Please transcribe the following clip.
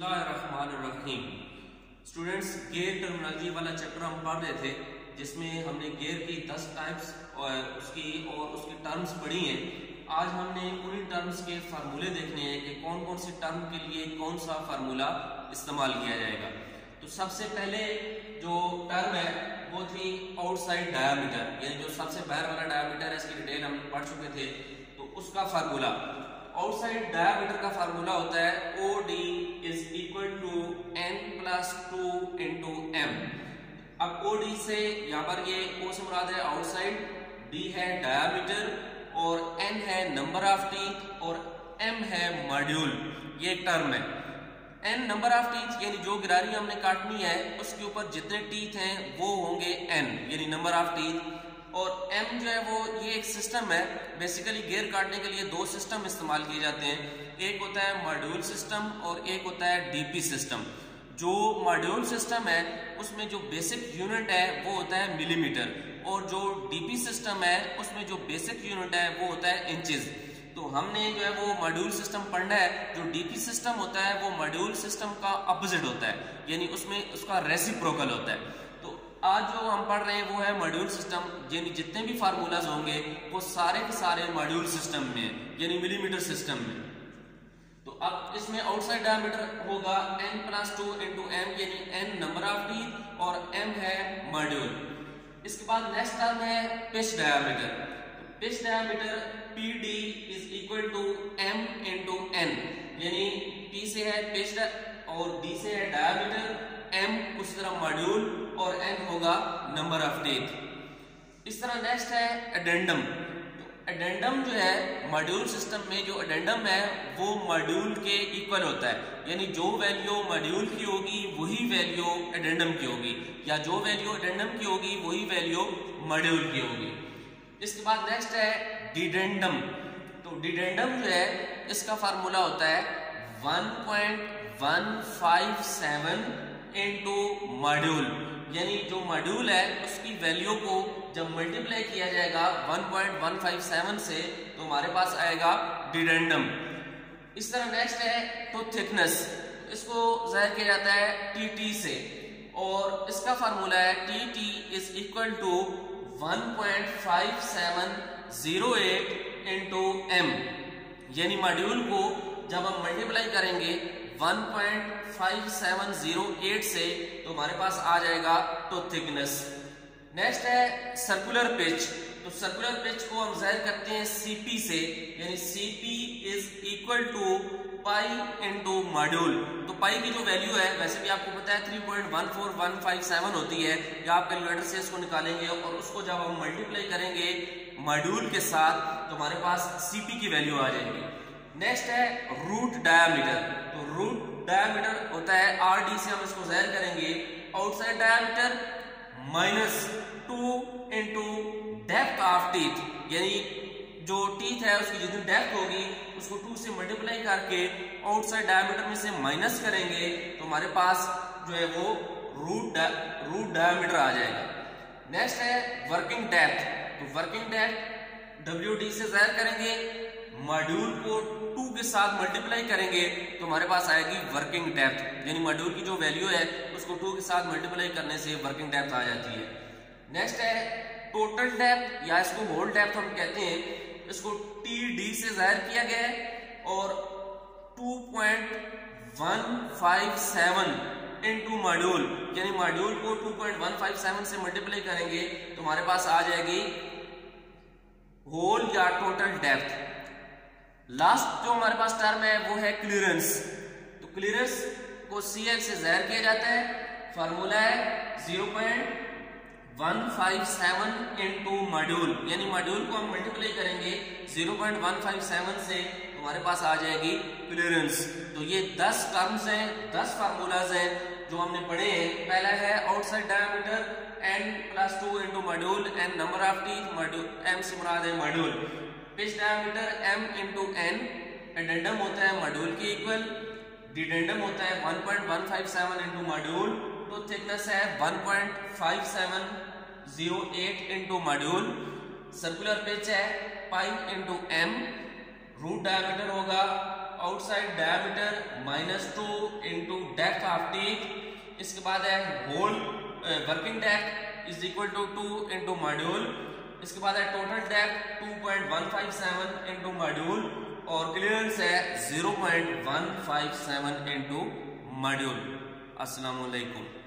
बिस्मिल्लाहिर्रहमानिर्रहीम। Students gear terminology वाला chapter हम पढ़ रहे थे, जिसमें हमने गेयर की 10 टाइप्स और उसकी और उसकी टर्म्स पढ़ी हैं। आज हमने उन्हीं टर्म्स के फार्मूले देखने हैं कि कौन कौन से टर्म के लिए कौन सा फार्मूला इस्तेमाल किया जाएगा। तो सबसे पहले जो टर्म है, वो थी आउटसाइड डायामीटर यानी जो सबसे बाहर वाला डायामीटर है, इसकी डिटेल हम पढ़ चुके थे। तो उसका फार्मूला आउटसाइड डायमीटर का फार्मूला होता है O D is equal to N plus two into M अब ओ डी से यहाँ पर ये ओ से मुराद है आउटसाइड डी है डायमीटर और एन है नंबर ऑफ़ टीथ और एम है मॉड्यूल, ये एक टर्म है। एन नंबर ऑफ़ टीथ यानी जो गिरारी हमने काटनी है, उसके ऊपर जितने टीथ हैं वो होंगे एन यानी नंबर ऑफ़ टीथ और एम जो है वो, ये एक सिस्टम है. बेसिकली गेयर काटने के लिए दो सिस्टम इस्तेमाल किए जाते हैं. एक होता है मॉड्यूल सिस्टम और एक होता है डीपी सिस्टम जो मॉड्यूल सिस्टम है, उसमें जो बेसिक यूनिट है, वो होता है मिलीमीटर और जो डीपी सिस्टम है, उसमें जो बेसिक यूनिट है, वो होता है इंचज़ तो हमने जो है वो मॉड्यूल सिस्टम पढ़ना है. जो डीपी सिस्टम होता है, वो मॉड्यूल सिस्टम का अपोजिट होता है. यानी उसमें उसका रेसिप्रोकल होता है. आज जो हम पढ़ रहे हैं वो है मॉड्यूल सिस्टम यानी जितने भी फार्मूलाज होंगे, वो सारे के सारे मॉड्यूल सिस्टम में, यानी मिलीमीटर सिस्टम में। तो अब इसमें आउटसाइड डायमीटर होगा n plus two into M यानी n नंबर ऑफ़ टी और m है मॉड्यूल इसके बाद नेक्स्ट टर्म है pitch diameter pitch diameter P D is equal to M into N यानी पी से है पिच और डी से है डायमीटर M उसी तरह मॉड्यूल और N होगा नंबर ऑफ़ डेथ इस तरह नेक्स्ट है एडेंडम तो एडेंडम जो है मॉड्यूल सिस्टम में जो एडेंडम है, वो मॉड्यूल के इक्वल होता है. यानी जो वैल्यू मॉड्यूल की होगी, वही वैल्यू एडेंडम की होगी. या जो वैल्यू एडेंडम की होगी, वही वैल्यू मॉड्यूल की होगी. इसके बाद नेक्स्ट है डिडेंडम तो डिडेंडम जो है, इसका फार्मूला होता है 1.157 इनटू मॉड्यूल यानी जो मॉड्यूल है, उसकी वैल्यू को जब मल्टीप्लाई किया जाएगा 1.157 से तो हमारे पास आएगा डिडेंडम इस तरह नेक्स्ट है तो थिकनेस इसको ज़ाहिर किया जाता है टी टी से. और इसका फार्मूला है T T is equal to 1.5708 into M यानी मॉड्यूल को जब हम मल्टीप्लाई करेंगे 1.5708 से तो हमारे पास आ जाएगा तो थिकनेस नेक्स्ट है सर्कुलर पिच तो सर्कुलर पिच को हम ज़ाहिर करते हैं सीपी से, यानी CP is equal to pi into module तो पाई की जो वैल्यू है, वैसे भी आपको पता है 3.14157 होती है। या आप कैलकुलेटर से इसको निकालेंगे और उसको जब हम मल्टीप्लाई करेंगे मॉड्यूल के साथ तो हमारे पास सीपी की वैल्यू आ जाएगी। नेक्स्ट है रूट डायमीटर तो है आर डी से हम इसको जहर करेंगे outside diameter minus two into depth of teeth यानी जो टीथ है, उसकी जितनी डेप्थ होगी, उसको टू से मल्टीप्लाई करके आउटसाइड डायमीटर में से माइनस करेंगे तो हमारे पास जो है वो रूट रूट डायमीटर आ जाएगा। नेक्स्ट है वर्किंग डेप्थ तो वर्किंग डेप्थ डब्ल्यू डी से जहर करेंगे मॉड्यूल को टू के साथ मल्टीप्लाई करेंगे तो हमारे पास आएगी वर्किंग डेप्थ यानी मॉड्यूल की जो वैल्यू है, उसको टू के साथ मल्टीप्लाई करने से वर्किंग डेप्थ आ जाती है। नेक्स्ट है टोटल डेप्थ या इसको होल डेप्थ हम कहते हैं। इसको टी डी से ज़ाहिर किया गया है, और 2.157 इनटू मॉड्यूल यानी मॉड्यूल को 2.157 से मल्टीप्लाई करेंगे तो हमारे पास आ जाएगी होल या टोटल डेप्थ लास्ट जो हमारे पास टर्म है, वो है क्लियरेंस तो क्लियरेंस को सी एल से जहर किया जाता है। फॉर्मूला है zero point one five seven into module यानी मॉड्यूल को हम मल्टीप्लाई करेंगे zero point one five seven से हमारे पास आ जाएगी क्लियरेंस तो ये दस टर्म्स हैं, दस फार्मूलाज हैं जो हमने पढ़े हैं। पहला है outside diameter N plus two into module N number of T module M से मुराद है module pitch diameter m into N addendum होता है मॉड्यूल के इक्वल डिडेंडम होता है 1.157 इंटू मॉड्यूल तो थिकनेस है 1.5708 इंटू मॉड्यूल सर्कुलर पिच है pi into M root diameter होगा outside diameter minus two into depth of teeth इसके बाद है whole working depth is equal to two into module इसके बाद है टोटल डेप्थ 2.157 इंटू मॉड्यूल और क्लियरेंस है 0.157 इंटू मॉड्यूल अस्सलाम वालेकुम